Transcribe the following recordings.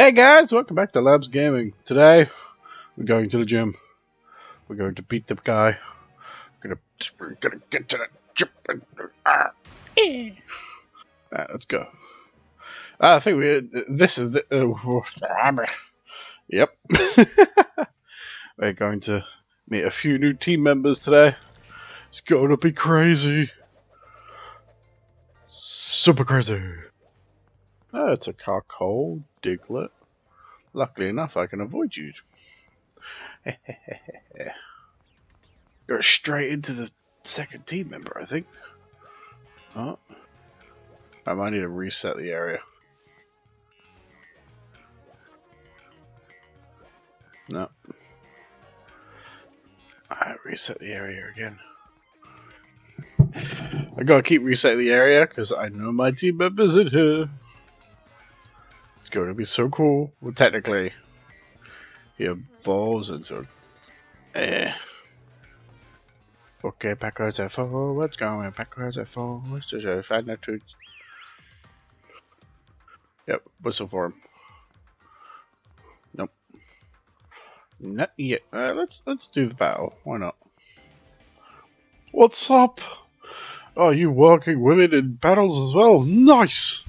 Hey guys, welcome back to Labz Gaming. Today, we're going to the gym. We're going to beat the guy. We're gonna, we're gonna get to the gym. Ah. Alright, let's go. Ah, I think we. This is the. Uh, yep. we're going to meet a few new team members today. It's going to be crazy. Super crazy. Oh, it's a Carkol, Diglett. Luckily enough, I can avoid you. Go straight into the second team member, I think. Oh. I might need to reset the area. No. I reset the area again. I gotta keep resetting the area because I know my team members in here. Going to be so cool. Well, technically, he evolves into. Eh. Okay, backwards and forwards, going backwards and forwards to show finitude. Yep, whistle for him. Nope. Not yet. Uh, let's let's do the battle. Why not? What's up? Are you working women in battles as well? Nice!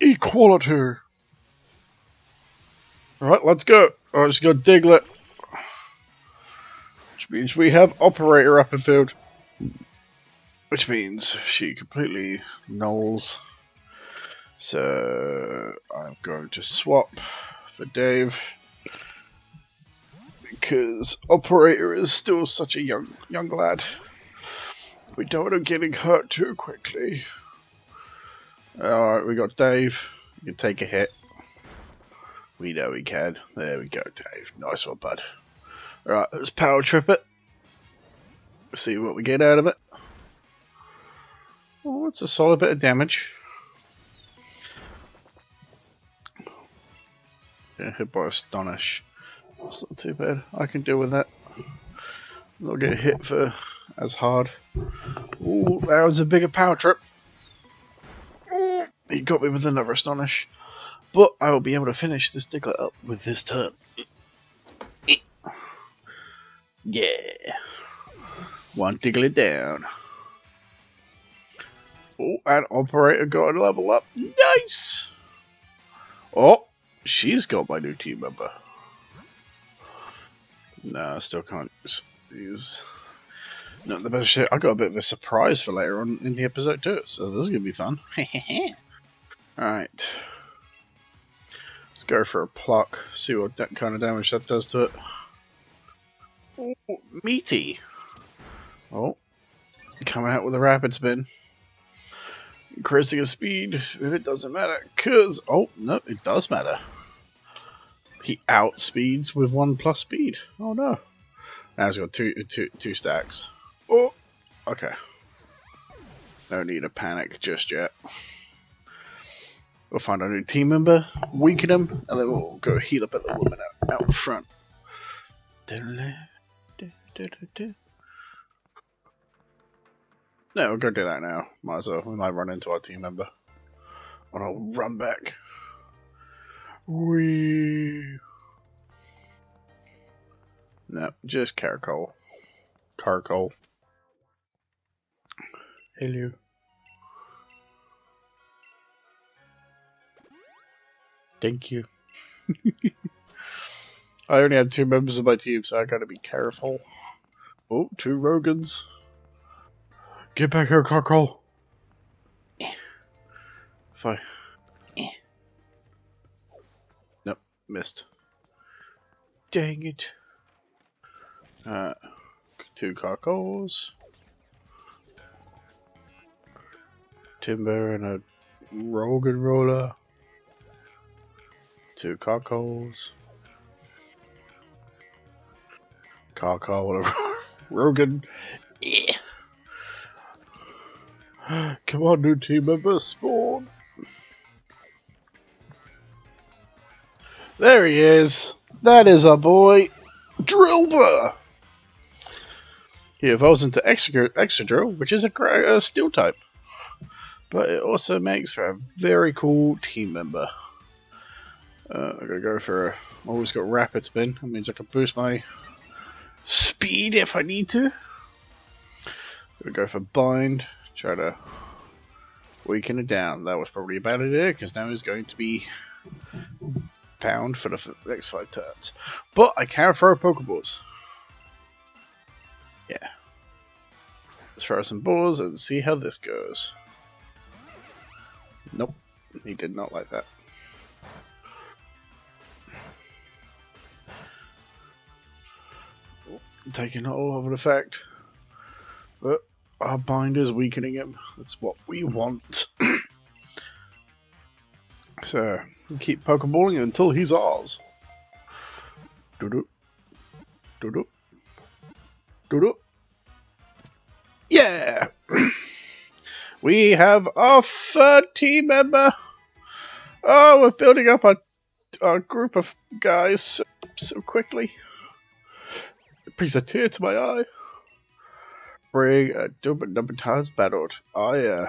Equality! Alright, let's go. Alright, let's go Diglett. Which means we have Operator up in field. Which means she completely nulls. So I'm going to swap for Dave. Because Operator is still such a young young lad. We don't want him getting hurt too quickly. Alright, we got Dave. You can take a hit. We know we can. There we go, Dave. Nice one, bud. Alright, let's power trip it. See what we get out of it. Oh, it's a solid bit of damage. Yeah, hit by Astonish. That's not too bad. I can deal with that. Not get hit for as hard. Oh, that was a bigger power trip. He got me with another Astonish. But I will be able to finish this Diglett up with this turn. Yeah. One Diglett down. Oh, and Operator got a level up. Nice! Oh, she's got my new team member. No, I still can't use. These. Not the best shit. I got a bit of a surprise for later on in the episode too, so this is gonna be fun. Alright go for a pluck, see what that kind of damage that does to it. Oh, meaty. Oh, coming out with a rapid spin. Increasing his speed, if it doesn't matter, cause, oh, no, it does matter. He outspeeds with one plus speed. Oh no. Now he's got two, two, two stacks. Oh, okay. No need to panic just yet. We'll find a new team member, weaken him, and then we'll go heal up at the woman out, out front. No, we'll go do that now. Might as well. We might run into our team member. And I'll run back. We. No, just Caracol. Caracol. Hello. Thank you. I only had two members of my team, so I gotta be careful. Oh, two Rogans. Get back here, Carkol. If I... Nope, missed. Dang it. Uh, two Carkols. Timber and a Rogan Roller two cockholes. Cockhole, Rogan. Yeah. Come on, new team member, spawn. There he is. That is our boy, Drilbur. He evolves into Excadrill, which is a, a steel type. But it also makes for a very cool team member. Uh, I'm gonna go for a. Always got rapid spin. That means I can boost my speed if I need to. Gonna go for bind. Try to weaken it down. That was probably a bad idea because now he's going to be bound for the next five turns. But I can throw Pokeballs. Yeah. Let's throw some balls and see how this goes. Nope, he did not like that. Taking all over the fact. But our binder's weakening him. That's what we want. so, keep Pokeballing until he's ours. Doo-doo. Doo-doo. Doo-doo. Yeah! we have our third team member! Oh, we're building up a, a group of guys so, so quickly. It of tear to my eye. Bring a double number times battled. Oh yeah.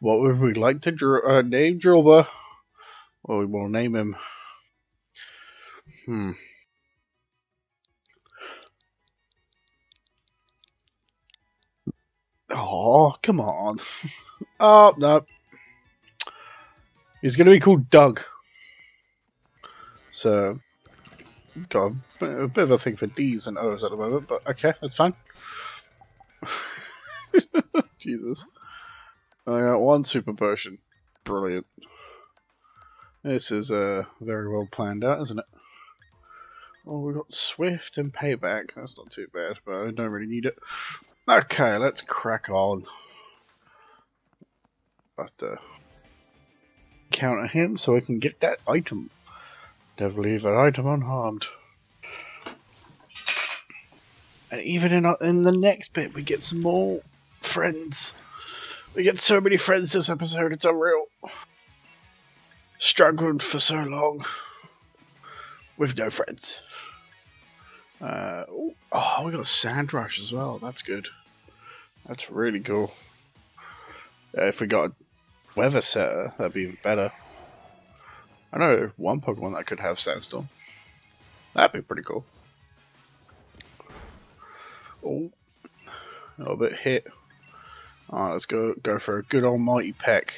What would we like to draw, uh, name Drilbur? Well, we will name him. Hmm. Oh, come on. oh, no. He's going to be called Doug. So, got a, a, bit of a thing for D's and O's at the moment, but okay, that's fine. Jesus. I got one super potion. Brilliant. This is uh, very well planned out, isn't it? Oh, we got Swift and Payback. That's not too bad, but I don't really need it. Okay, let's crack on. Have to counter him so I can get that item. Never leave an item unharmed. And even in, in the next bit, we get some more friends. We get so many friends this episode, it's unreal. Struggled for so long with no friends. Uh, oh, we got Sand Rush as well. That's good. That's really cool. Uh, if we got a Weather Setter, that'd be even better. I know one Pokemon that could have Sandstorm. That'd be pretty cool. Oh, a little bit hit. Alright, let's go go for a good almighty peck.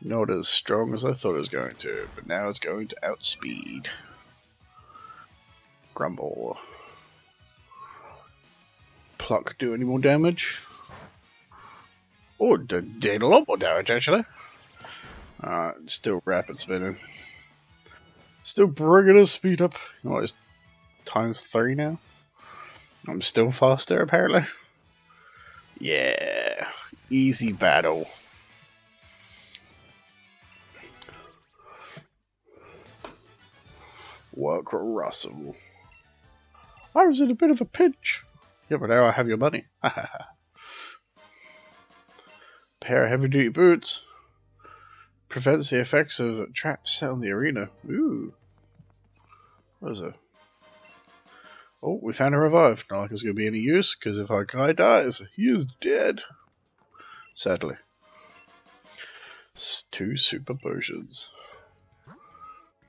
Not as strong as I thought it was going to, but now it's going to outspeed. Grumble. Pluck do any more damage? Oh, did a lot more damage actually. Uh, still rapid spinning. Still bringing his speed up. You times three now. I'm still faster apparently. yeah, easy battle. Work Russell. I was in a bit of a pinch. Yeah, but now I have your money. Pair of heavy duty boots. Prevents the effects of traps set on the arena. Ooh. What is it? Oh, we found a revive. Not like it's going to be any use, because if our guy dies, he is dead. Sadly. It's two super potions.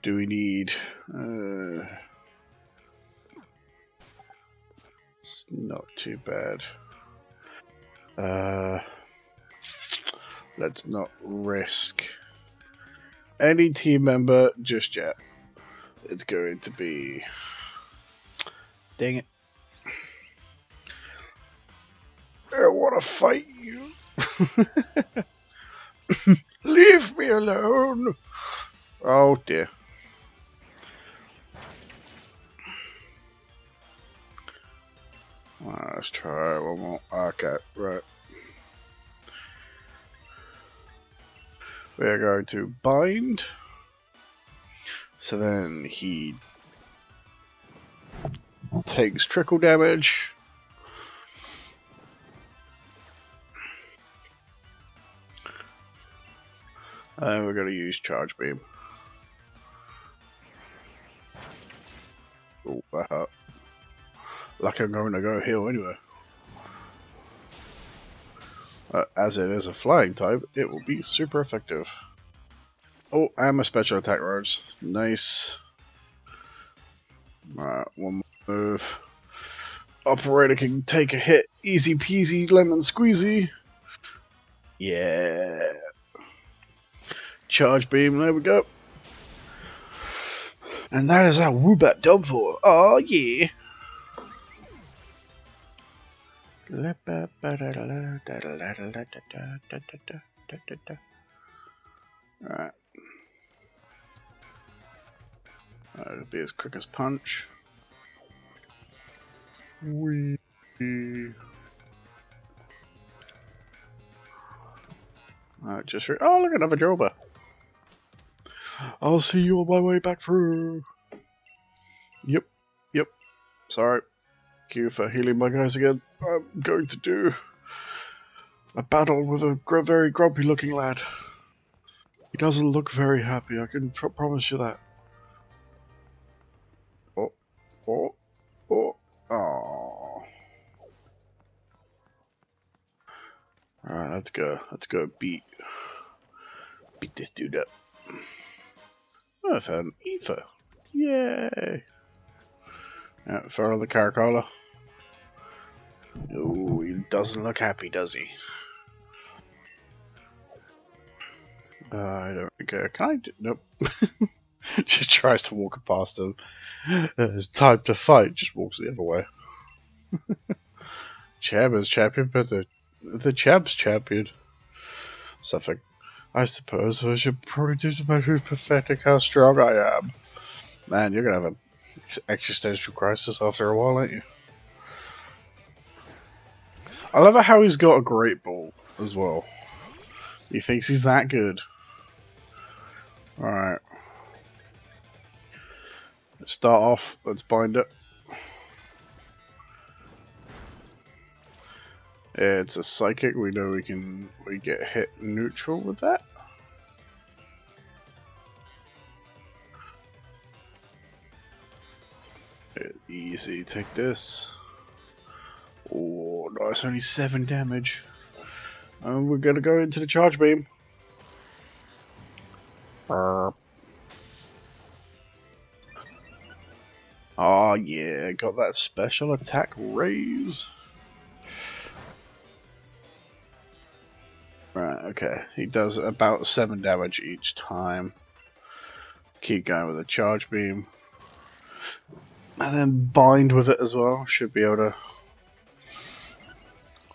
Do we need... Uh, it's not too bad. Uh, let's not risk any team member just yet. It's going to be. Dang it. I want to fight you. Leave me alone. Oh dear. Let's try one more. Okay, right. We are going to bind. So then he takes trickle damage. And we're going to use charge beam. Oh, that hurt. Like I'm going to go heal anyway. Uh, as it is a flying type, it will be super effective. Oh, and my special attack rods. Nice. Alright, one more move. Operator can take a hit. Easy peasy, lemon squeezy. Yeah. Charge beam, there we go. And that is our Woobat done for. Oh yeah. Alright. That'll be as quick as punch. Wee. Alright, just oh look another Joba. I'll see you on my way back through. Yep, yep. Sorry. You for healing my guys again. I'm going to do a battle with a gr very grumpy looking lad. He doesn't look very happy, I can promise you that. Oh, oh, oh, oh. Alright, let's go. Let's go beat beat this dude up. Oh, I found Aoife. Yay! Follow the Caracola. Oh, he doesn't look happy, does he? Uh, I don't care. Can I? Do nope. just tries to walk past him. It's time to fight. Just walks the other way. Chab is champion, but the the Chab's champion. Something. I suppose I should probably do to measure pathetic how strong I am. Man, you're gonna have an existential crisis after a while, aren't you? I love how he's got a great ball as well. He thinks he's that good. Alright. Let's start off. Let's bind it. It's a psychic. We know we can we get hit neutral with that. Easy. Take this. Oh, nice. Only seven damage. And we're gonna go into the charge beam. Oh yeah, got that special attack raise. Right, okay. He does about 7 damage each time. Keep going with the charge beam. And then bind with it as well. Should be able to...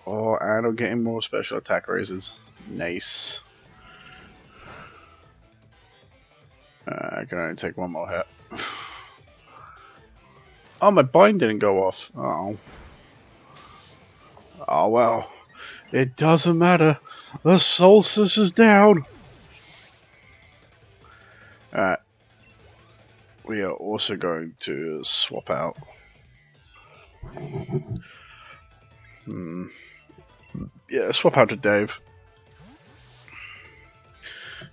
Oh, and I'm getting more special attack raises. Nice. Uh, I can only take one more hit. Oh, my bind didn't go off. Oh. Oh, well. It doesn't matter. The solstice is down. Alright. We are also going to swap out. Hmm. Yeah, swap out to Dave.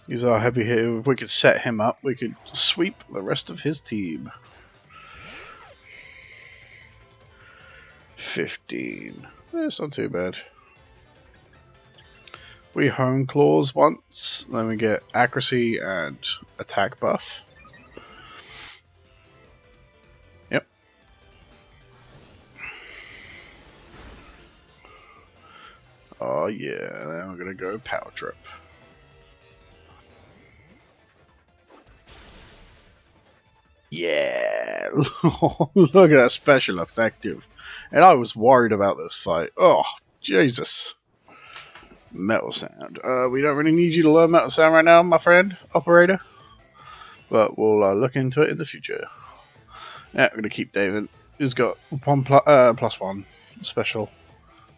He's our heavy hitter. If we could set him up, we could sweep the rest of his team. 15. It's not too bad. We hone claws once, then we get accuracy and attack buff. Oh yeah, then we're gonna go power trip. Yeah, look at that special effective. And I was worried about this fight. Oh, Jesus. Metal Sound. Uh, we don't really need you to learn Metal Sound right now, my friend, operator. But we'll uh, look into it in the future. Yeah, we're going to keep David, who's got one pl uh, plus one special.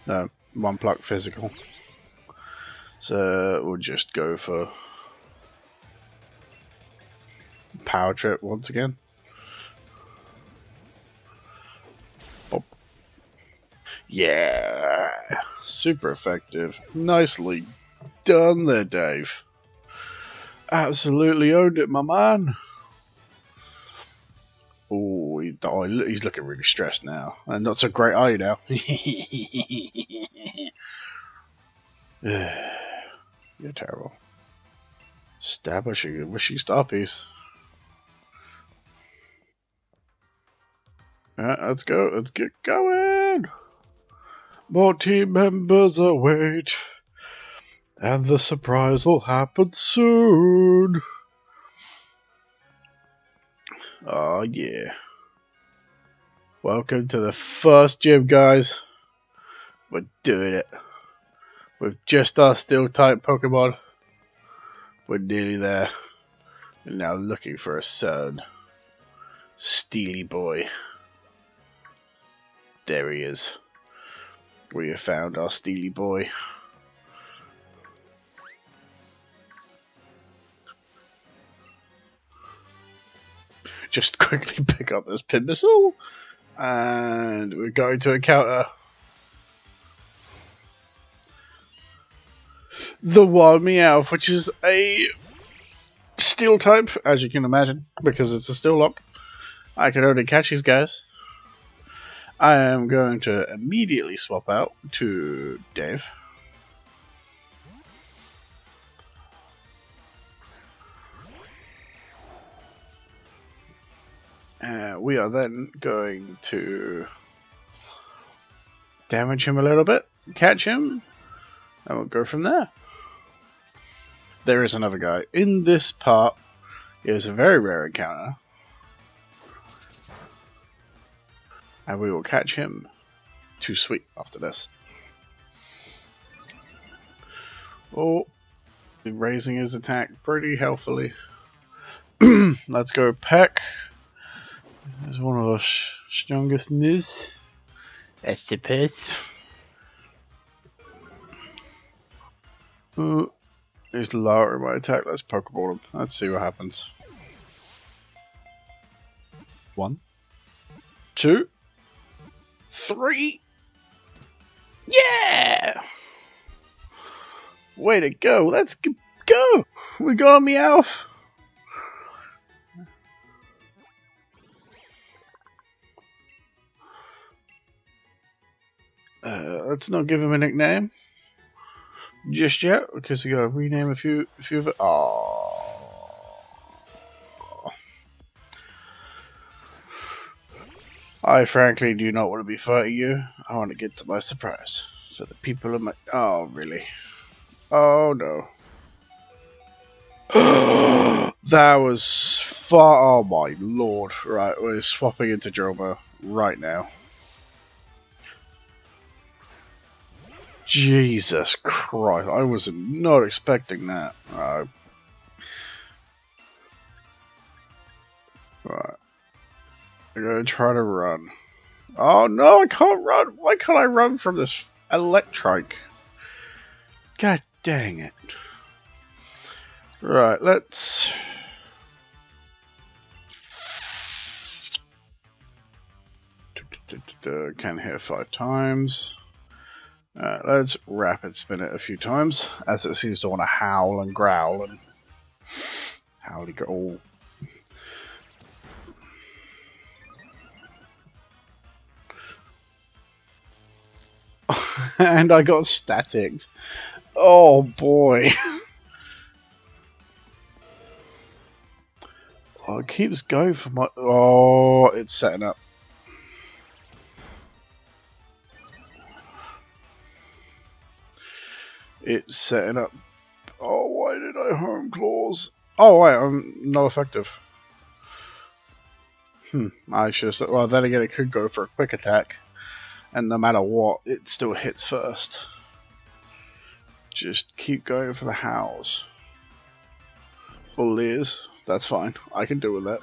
No, one pluck physical. So we'll just go for power trip once again. Yeah, super effective. Nicely done there, Dave. Absolutely owned it, my man. Oh, he, he's looking really stressed now. And not so great, are you now? You're terrible. Establishing a wishing star piece. Alright, let's go. Let's get going. More team members await. And the surprise will happen soon. Oh, yeah. Welcome to the first gym, guys. We're doing it. With just our steel type Pokemon. We're nearly there. We're now looking for a son. Steely boy. There he is. We have found our Steely boy. Just quickly pick up this pin missile. And we're going to encounter the Wild Meowth, which is a steel type, as you can imagine, because it's a steel lock. I can only catch these guys. I am going to immediately swap out to Dave. Uh, we are then going to damage him a little bit, catch him, and we'll go from there. There is another guy. In this part is a very rare encounter. And we will catch him. Too sweet after this. Oh, raising his attack pretty healthily. Let's go Peck. He's one of the strongest Niz. I suppose. Uh, he's lowering my attack. Let's Pokeball him. Let's see what happens. One, two, three. Yeah! Way to go. Let's go. We got a Meowth. Uh, let's not give him a nickname just yet because we got to rename a few, a few of it. Oh. I frankly do not want to be fighting you. I want to get to my surprise for the people of my. Oh, really? Oh no. that was far. Oh my lord! Right, we're swapping into Dromo right now. Jesus Christ, I was not expecting that. Uh, right. I'm gonna try to run. Oh no, I can't run! Why can't I run from this Electrike? God dang it. Right, let's... Can hit five times. Uh, let's rapid spin it a few times, as it seems to want to howl and growl and howly go. and I got staticked. Oh boy. oh, it keeps going for my. Oh, it's setting up. Setting up. Oh, why did I hone claws? Oh, wait, I'm not effective. Hmm, I should have said. Well, then again, it could go for a quick attack. And no matter what, it still hits first. Just keep going for the howls. Or Leers. That's fine. I can deal with that.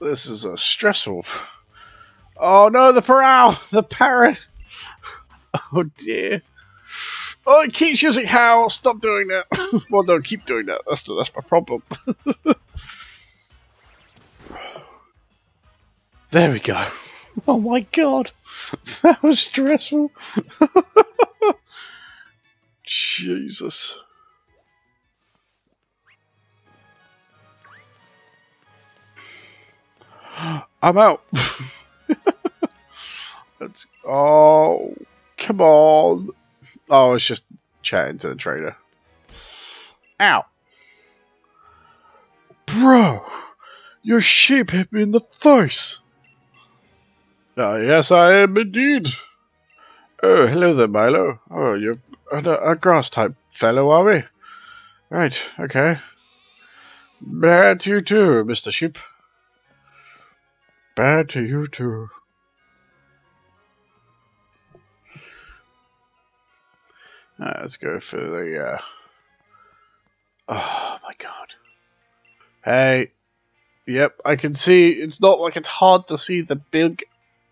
This is a stressful. Oh no, the parrot! The parrot! Oh dear. Oh, it keeps using how. Stop doing that. well, no, keep doing that. That's the, that's my problem. there we go. Oh my god, that was stressful. Jesus. I'm out. Let's. Oh, come on. Oh, I was just chatting to the trader. Ow. Bro, your sheep hit me in the face. Uh, yes, I am indeed. Oh, hello there, Milo. Oh, you're a, a grass type fellow, are we? Right, okay. Bad to you too, Mr. Sheep. Bad to you too. Right, let's go for the, uh... Oh, my God. Hey. Yep, I can see... It's not like it's hard to see the big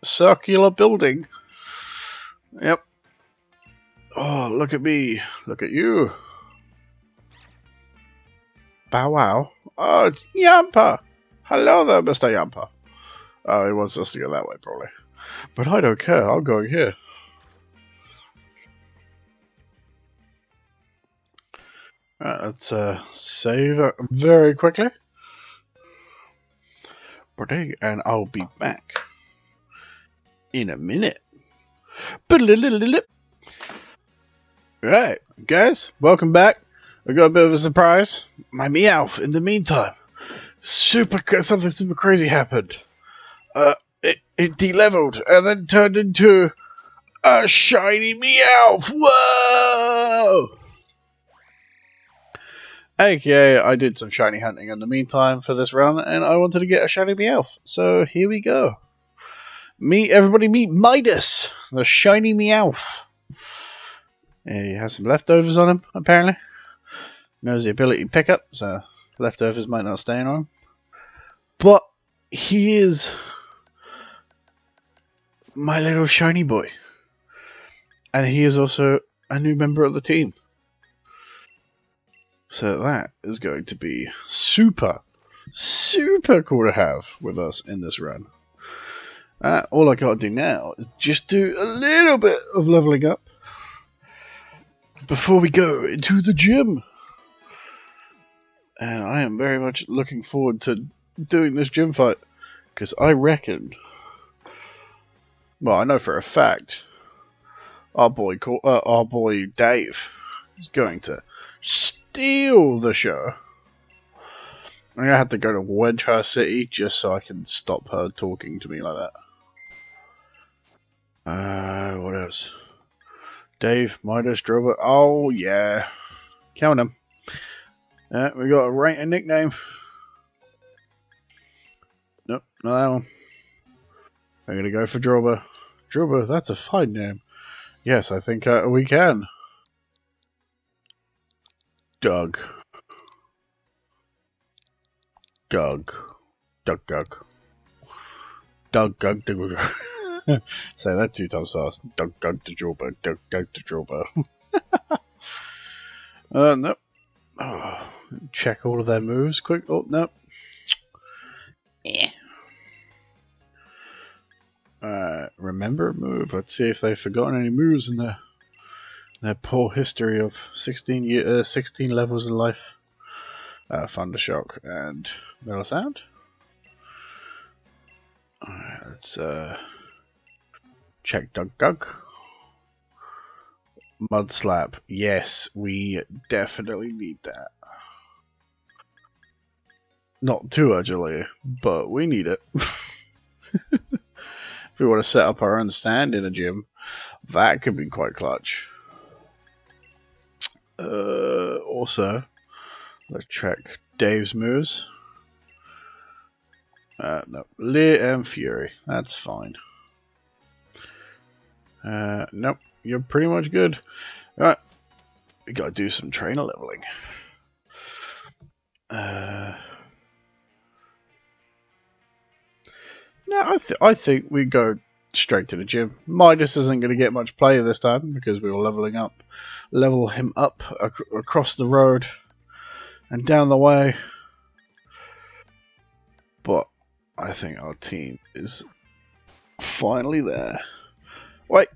circular building. Yep. Oh, look at me. Look at you. Bow wow. Oh, it's Yamper. Hello there, Mr. Yamper. Oh, he wants us to go that way, probably. But I don't care. I'm going here. Right, let's uh, save very quickly. And I'll be back in a minute. Right, guys, welcome back. I got a bit of a surprise. My Meowth, in the meantime, super something super crazy happened. Uh, it, it de-leveled and then turned into a shiny Meowth. Whoa! AKA, I did some shiny hunting in the meantime for this run, and I wanted to get a shiny Meowth. So here we go. Meet everybody, meet Midas, the shiny Meowth. Yeah, he has some leftovers on him, apparently. Knows the ability pick up, so leftovers might not stay on him. But he is my little shiny boy. And he is also a new member of the team. So that is going to be super, super cool to have with us in this run. Uh, all I gotta do now is just do a little bit of leveling up before we go into the gym. And I am very much looking forward to doing this gym fight because I reckon, well, I know for a fact, our boy, uh, our boy Dave is going to steal the show. I'm gonna have to go to Wedgehurst City just so I can stop her talking to me like that. Uh, what else? Dave, Midas, Drover. Oh, yeah. Count them. Yeah, we got a rank and nickname. Nope, not that one. I'm to go for Drober. Drober, that's a fine name. Yes, I think uh, we can. Doug. Doug. Doug, Doug. Doug, Doug, Doug. Say that two times fast. Dug, dug, to drawbow. Dug, dug, to drawbow. uh, nope. Oh, check all of their moves quick. Oh, nope. Yeah. Uh, remember a move. Let's see if they've forgotten any moves in their their poor history of 16 year, uh, 16 levels in life. Uh, Thundershock and Metal Sound. Alright, let's uh Check Dug Dug. Mud Slap. Yes, we definitely need that. Not too urgently, but we need it. if we want to set up our own stand in a gym, that could be quite clutch. Uh, also, let's check Dave's moves. Uh, no, Leer and Fury. That's fine. Uh, nope, you're pretty much good. Alright, we gotta do some trainer leveling. Uh, no, I, th I think we go straight to the gym. Midas isn't going to get much play this time because we were leveling up, level him up ac across the road and down the way. But I think our team is finally there. Wait,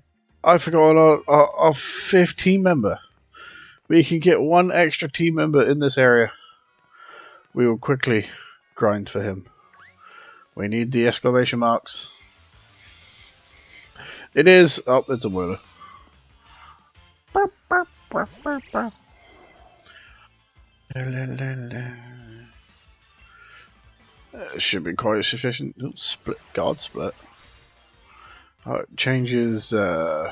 I forgot our, our, our fifth team member. We can get one extra team member in this area. We will quickly grind for him. We need the exclamation marks. It is. Oh, it's a winner. Uh, should be quite sufficient. Split guard split. Oh, it changes uh,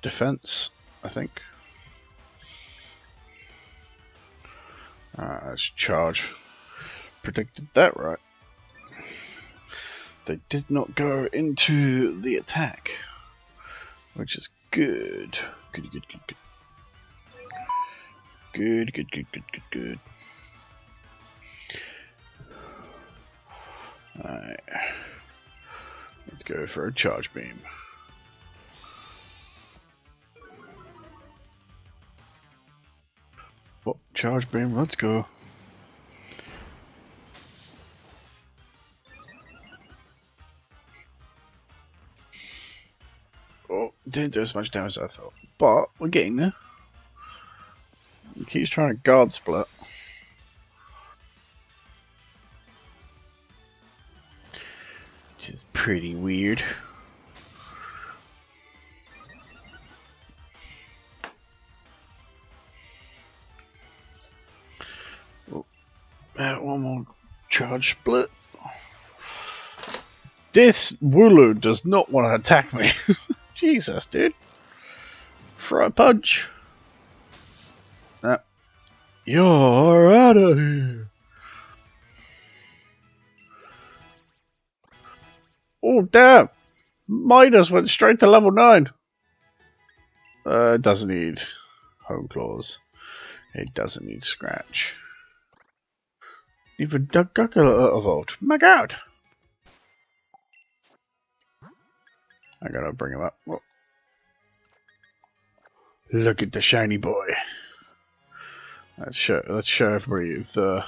defense, I think. Uh, let's charge. Predicted that right. They did not go into the attack, which is good. Good, good, good, good. Good, good, good, good, good, good. Alright. Let's go for a charge beam. Oh, charge beam, let's go. Oh, didn't do as much damage as I thought. But we're getting there. He keeps trying to guard split. Which is pretty weird. Oh, uh, one more charge split. This Wooloo does not want to attack me. Jesus, dude. For a punch. Uh, you're out of here. Oh, damn. Midas went straight to level 9. Uh, it doesn't need hone claws. It doesn't need scratch. Even Duck Guckle evolved. My god. I gotta bring him up. Whoa. Look at the shiny boy. Let's show let's show everybody the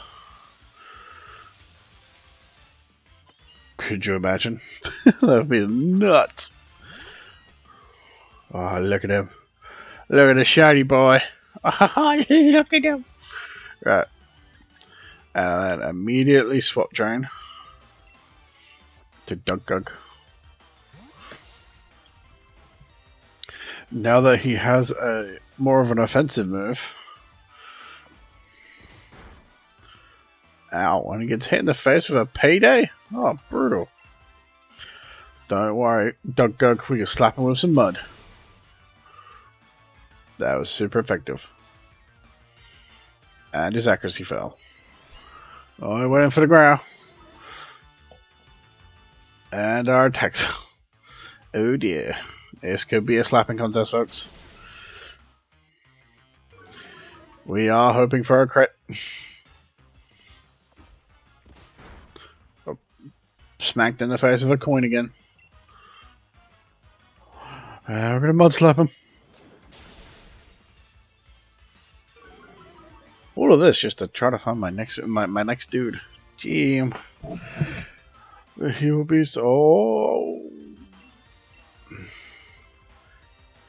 Could you imagine? that would be nuts. Oh look at him. Look at the shiny boy. Ah, look at him. Right. And then immediately swap drain to Dug Gug. Now that he has a more of an offensive move. Ow, when he gets hit in the face with a payday? Oh, brutal. Don't worry, Dug Gug, we can slap him with some mud. That was super effective. And his accuracy fell. Oh, I went in for the growl. And our attack fell. Oh dear. This could be a slapping contest, folks. We are hoping for a crit. Oh, smacked in the face with a coin again. Uh, we're gonna mud slap him. All of this just to try to find my next my, my next dude. Gee, he will be so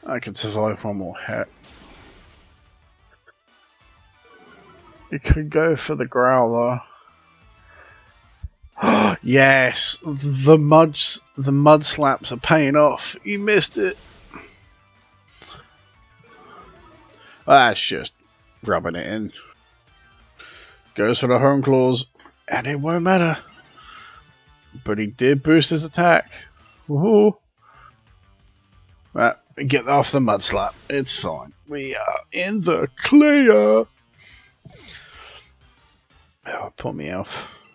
I can survive one more hit. You could go for the growler. yes, the mud the mud slaps are paying off. You missed it. That's just rubbing it in. Goes for the hone claws, and it won't matter. But he did boost his attack. Woohoo! Right, get off the mud slap. It's fine. We are in the clear. Oh, put me off.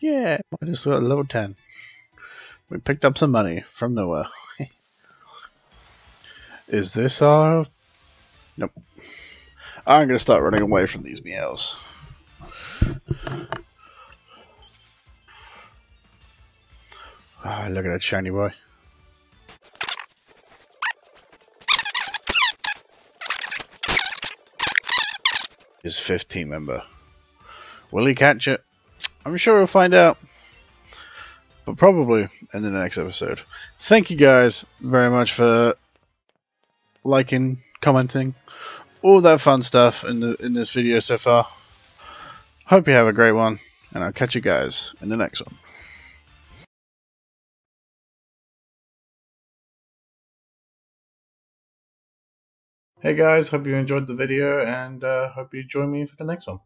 Yeah, minus uh, level 10. We picked up some money from nowhere. Is this our... Nope. I'm going to start running away from these meows. Ah, look at that shiny boy. His fifth team member. Will he catch it? I'm sure we'll find out. But probably in the next episode. Thank you guys very much for liking, commenting, all that fun stuff in the in this video so far. Hope you have a great one, and I'll catch you guys in the next one. Hey guys, hope you enjoyed the video and uh, hope you join me for the next one.